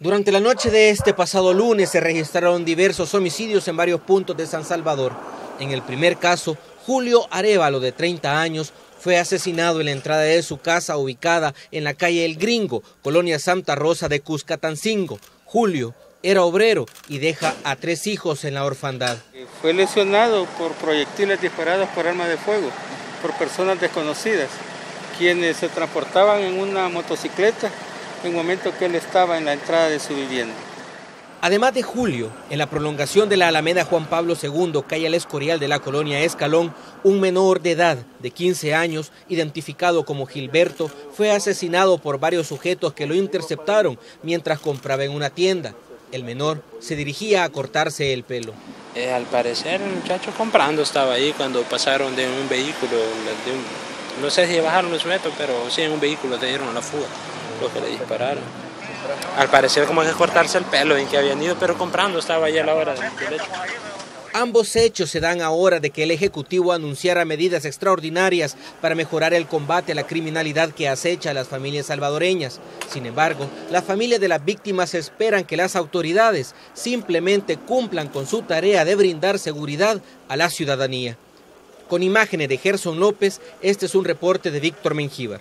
Durante la noche de este pasado lunes se registraron diversos homicidios en varios puntos de San Salvador. En el primer caso, Julio Arevalo, de 30 años, fue asesinado en la entrada de su casa ubicada en la calle El Gringo, colonia Santa Rosa de Cuscatancingo. Julio era obrero y deja a tres hijos en la orfandad. Fue lesionado por proyectiles disparados por arma de fuego por personas desconocidas, quienes se transportaban en una motocicleta en el momento que él estaba en la entrada de su vivienda. Además de Julio, en la prolongación de la Alameda Juan Pablo II, calle El Escorial de la colonia Escalón, un menor de edad de 15 años, identificado como Gilberto, fue asesinado por varios sujetos que lo interceptaron mientras compraba en una tienda. El menor se dirigía a cortarse el pelo. Eh, al parecer el muchacho comprando estaba ahí cuando pasaron de un vehículo, no sé si bajaron los sujetos, pero sí en un vehículo te dieron la fuga, le dispararon. Al parecer como que cortarse el pelo en que habían ido, pero comprando estaba ahí a la hora. Ambos hechos se dan ahora de que el Ejecutivo anunciara medidas extraordinarias para mejorar el combate a la criminalidad que acecha a las familias salvadoreñas. Sin embargo, las familias de las víctimas esperan que las autoridades simplemente cumplan con su tarea de brindar seguridad a la ciudadanía. Con imágenes de Gerson López, este es un reporte de Víctor Mengíbar.